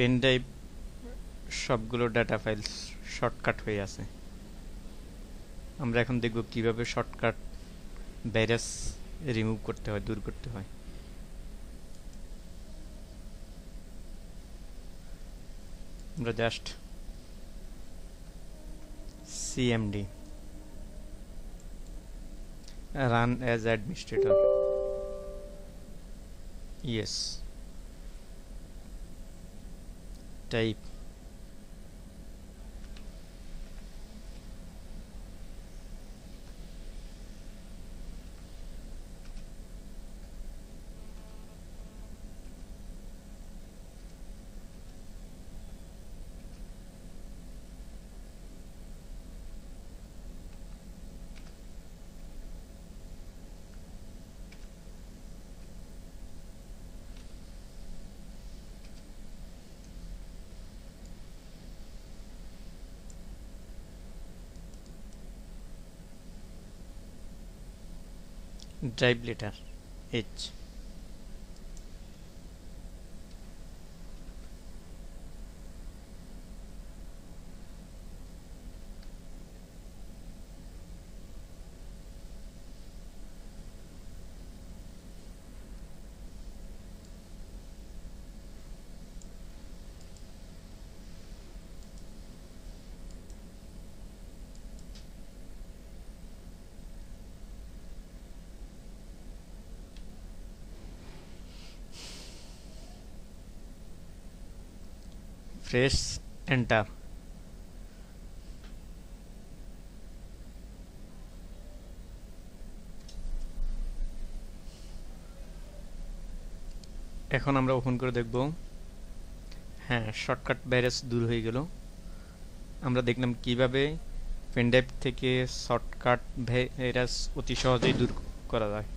Pen drive সবগুলো data file shortcut হয়ে আছে। আমরা এখন দেখব কীভাবে শর্টকাট ভাইরাস রিমুভ করতে হয়, দূর করতে হয়। আমরা just CMD run as administrator yes type drive H press enter. এখন আমরা ওপেন করে দেখব। হ্যাঁ শর্টকাট ভাইরাস দূর হয়ে গেল। আমরা দেখলাম কীভাবে পেনড্রাইভ থেকে শর্টকাট ভাইরাস অতি সহজেই দূর করা যায়।